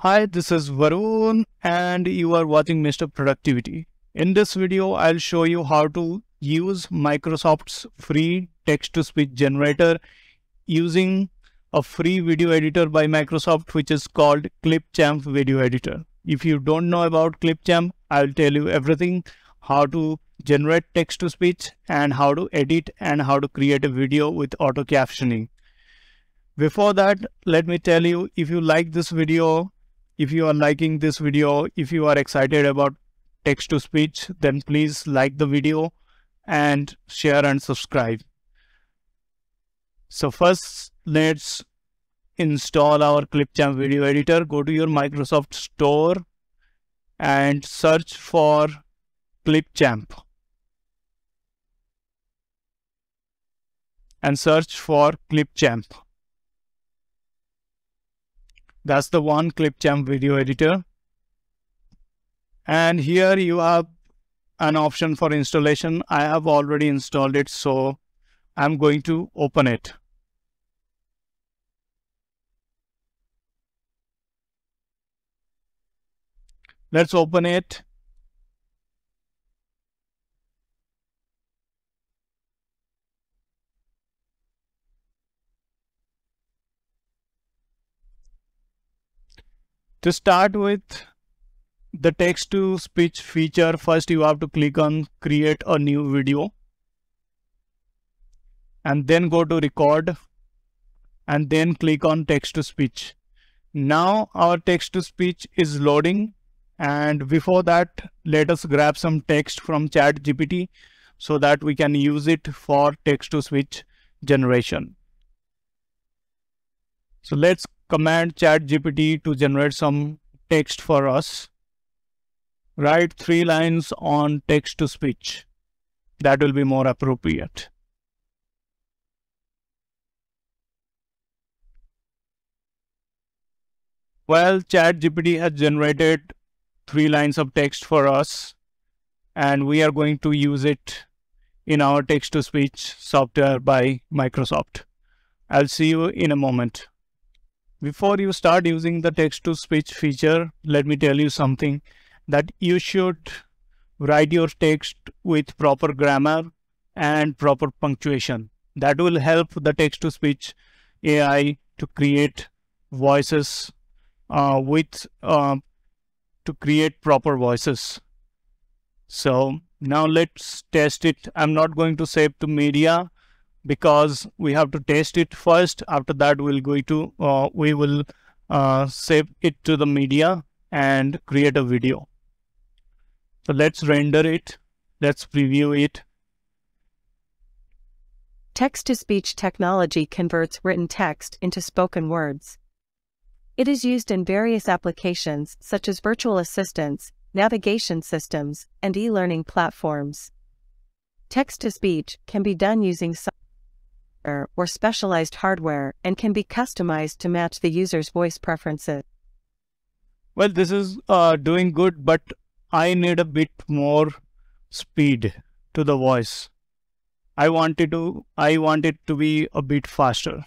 Hi, this is Varun and you are watching Mr. Productivity. In this video, I'll show you how to use Microsoft's free text-to-speech generator using a free video editor by Microsoft which is called Clipchamp Video Editor. If you don't know about Clipchamp, I'll tell you everything, how to generate text-to-speech and how to edit and how to create a video with auto captioning. Before that, let me tell you, if you like this video, if you are liking this video, if you are excited about text to speech, then please like the video and share and subscribe. So first, let's install our Clipchamp video editor. Go to your Microsoft Store and search for Clipchamp. And search for Clipchamp. That's the one Clipchamp video editor. And here you have an option for installation. I have already installed it, so I'm going to open it. Let's open it. To start with the text to speech feature, first you have to click on create a new video and then go to record and then click on text to speech. Now our text to speech is loading and before that let us grab some text from chat GPT so that we can use it for text to speech generation. So let's command chat GPT to generate some text for us. Write three lines on text to speech. That will be more appropriate. Well, chat GPT has generated three lines of text for us and we are going to use it in our text to speech software by Microsoft. I'll see you in a moment. Before you start using the text-to-speech feature, let me tell you something that you should write your text with proper grammar and proper punctuation. That will help the text-to-speech AI to create voices uh, with uh, to create proper voices. So now let's test it. I'm not going to save to media because we have to test it first. After that, we'll go to uh, we will uh, save it to the media and create a video. So let's render it. Let's preview it. Text-to-speech technology converts written text into spoken words. It is used in various applications such as virtual assistants, navigation systems, and e-learning platforms. Text-to-speech can be done using or specialized hardware and can be customized to match the user's voice preferences. Well, this is uh, doing good, but I need a bit more speed to the voice. I wanted to I want it to be a bit faster.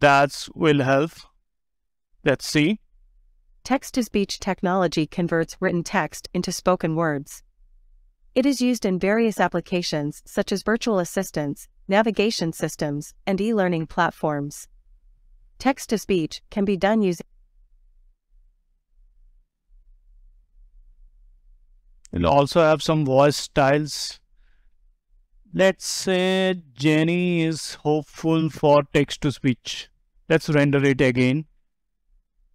That will help. Let's see. Text-to-speech technology converts written text into spoken words. It is used in various applications such as virtual assistants, navigation systems, and e-learning platforms. Text-to-speech can be done using We'll also have some voice styles. Let's say Jenny is hopeful for text-to-speech. Let's render it again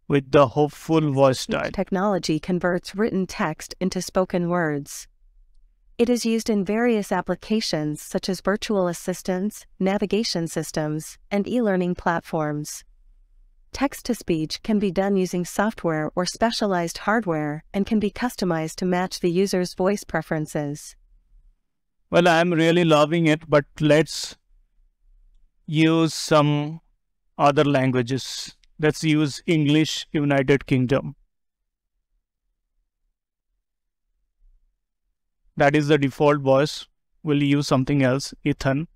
with the hopeful voice style. Technology converts written text into spoken words. It is used in various applications such as virtual assistants, navigation systems, and e-learning platforms. Text-to-speech can be done using software or specialized hardware and can be customized to match the user's voice preferences. Well, I'm really loving it, but let's use some other languages. Let's use English United Kingdom. That is the default voice we'll use something else ethan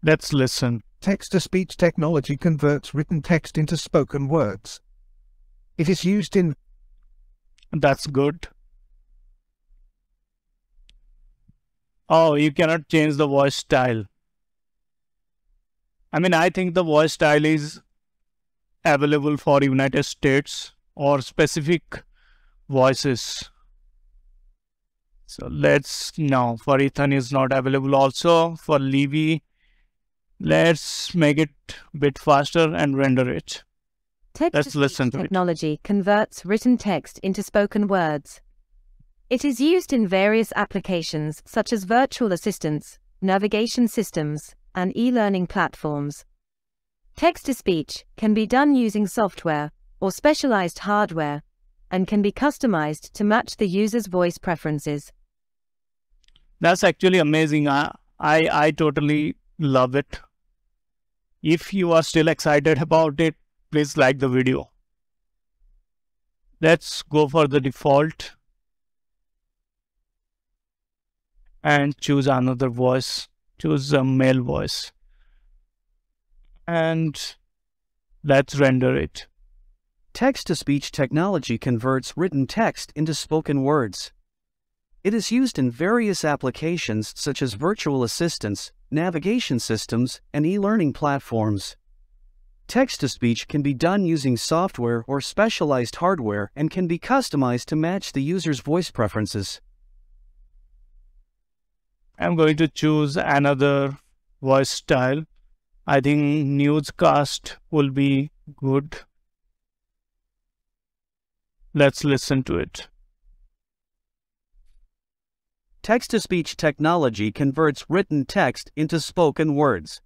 Let's listen. Text to speech technology converts written text into spoken words. It is used in That's good. Oh, you cannot change the voice style. I mean, I think the voice style is available for United States or specific voices. So let's now for Ethan is not available also for Libby. Let's make it a bit faster and render it. Text Let's listen to it. technology converts written text into spoken words. It is used in various applications such as virtual assistants, navigation systems, and e-learning platforms. Text to speech can be done using software or specialized hardware and can be customized to match the user's voice preferences. That's actually amazing. I, I I totally love it. If you are still excited about it, please like the video. Let's go for the default and choose another voice. Choose a male voice. And let's render it. Text to speech technology converts written text into spoken words. It is used in various applications such as virtual assistants, navigation systems, and e learning platforms. Text to speech can be done using software or specialized hardware and can be customized to match the user's voice preferences. I'm going to choose another voice style. I think newscast will be good. Let's listen to it. Text to speech technology converts written text into spoken words.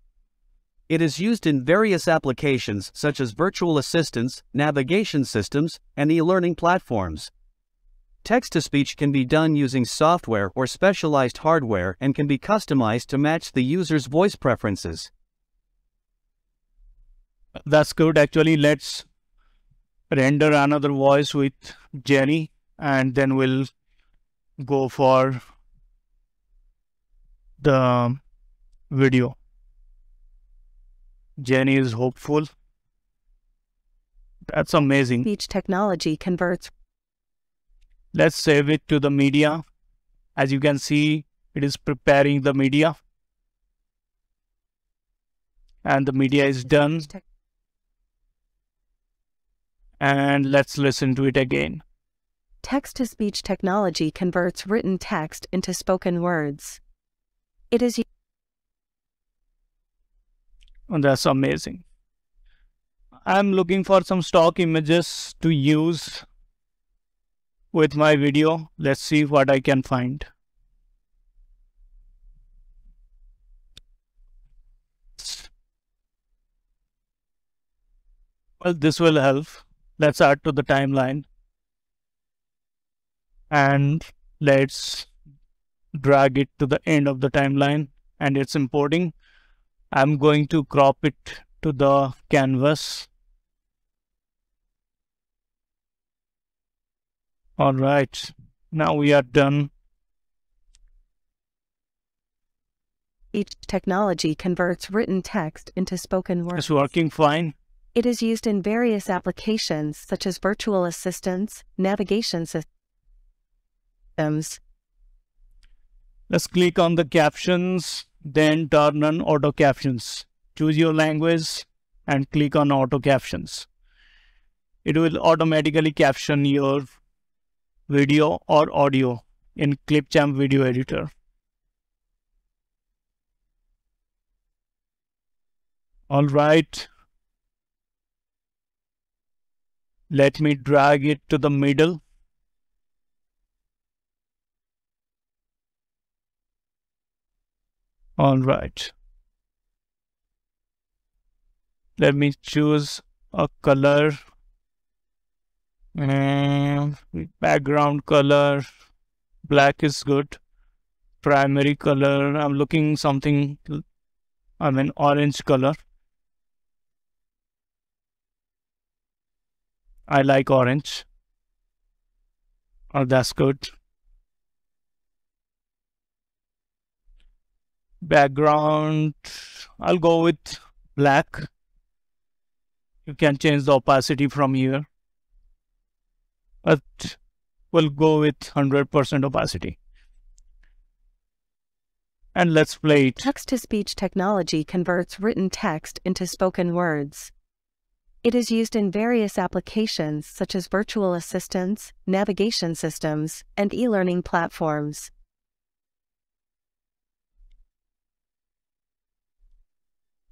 It is used in various applications such as virtual assistants, navigation systems, and e learning platforms. Text to speech can be done using software or specialized hardware and can be customized to match the user's voice preferences. That's good. Actually, let's render another voice with Jenny and then we'll go for the video. Jenny is hopeful. That's amazing. Speech technology converts Let's save it to the media. As you can see, it is preparing the media. And the media is done. And let's listen to it again. Text to speech technology converts written text into spoken words. It is And oh, that's amazing. I'm looking for some stock images to use with my video. Let's see what I can find. Well, this will help. Let's add to the timeline. And let's drag it to the end of the timeline and it's importing. I'm going to crop it to the canvas. All right, now we are done. Each technology converts written text into spoken words. It's working fine. It is used in various applications such as virtual assistants, navigation systems, Let's click on the captions, then turn on auto captions. Choose your language and click on auto captions. It will automatically caption your video or audio in Clipchamp Video Editor. All right. Let me drag it to the middle. All right. Let me choose a color. And background color. Black is good. Primary color. I'm looking something, I mean, orange color. I like orange. Oh, that's good. background I'll go with black you can change the opacity from here but we'll go with 100% opacity and let's play it Text to speech technology converts written text into spoken words. It is used in various applications such as virtual assistants, navigation systems, and e learning platforms.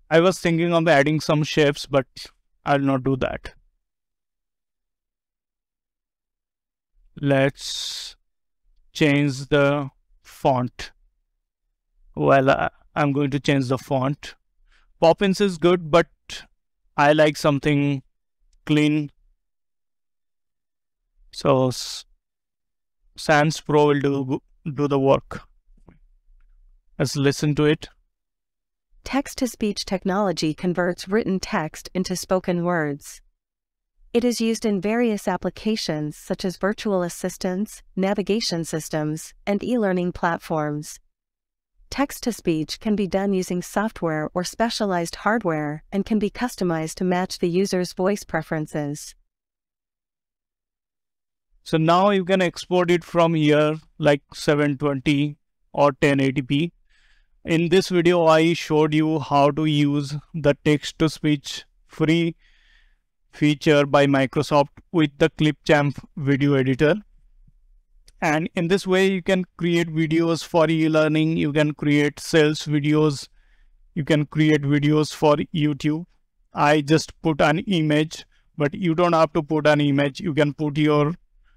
I was thinking of adding some shapes, but I'll not do that. Let's change the font. Well, I'm going to change the font. Poppins is good, but I like something clean. So Sans Pro will do do the work. Let's listen to it. Text to speech technology converts written text into spoken words. It is used in various applications such as virtual assistants, navigation systems, and e learning platforms. Text to speech can be done using software or specialized hardware and can be customized to match the user's voice preferences. So now you can export it from here like 720 or 1080p. In this video, I showed you how to use the text to speech free feature by Microsoft with the Clipchamp video editor. And in this way, you can create videos for e-learning. You can create sales videos. You can create videos for YouTube. I just put an image, but you don't have to put an image. You can put your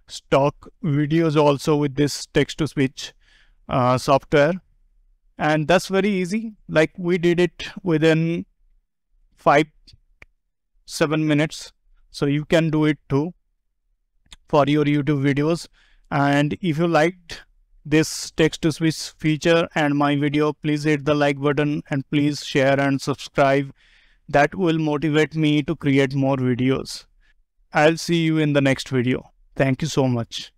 stock videos also with this text to speech uh, software and that's very easy like we did it within five seven minutes so you can do it too for your youtube videos and if you liked this text to speech feature and my video please hit the like button and please share and subscribe. That will motivate me to create more videos. I'll see you in the next video. Thank you so much.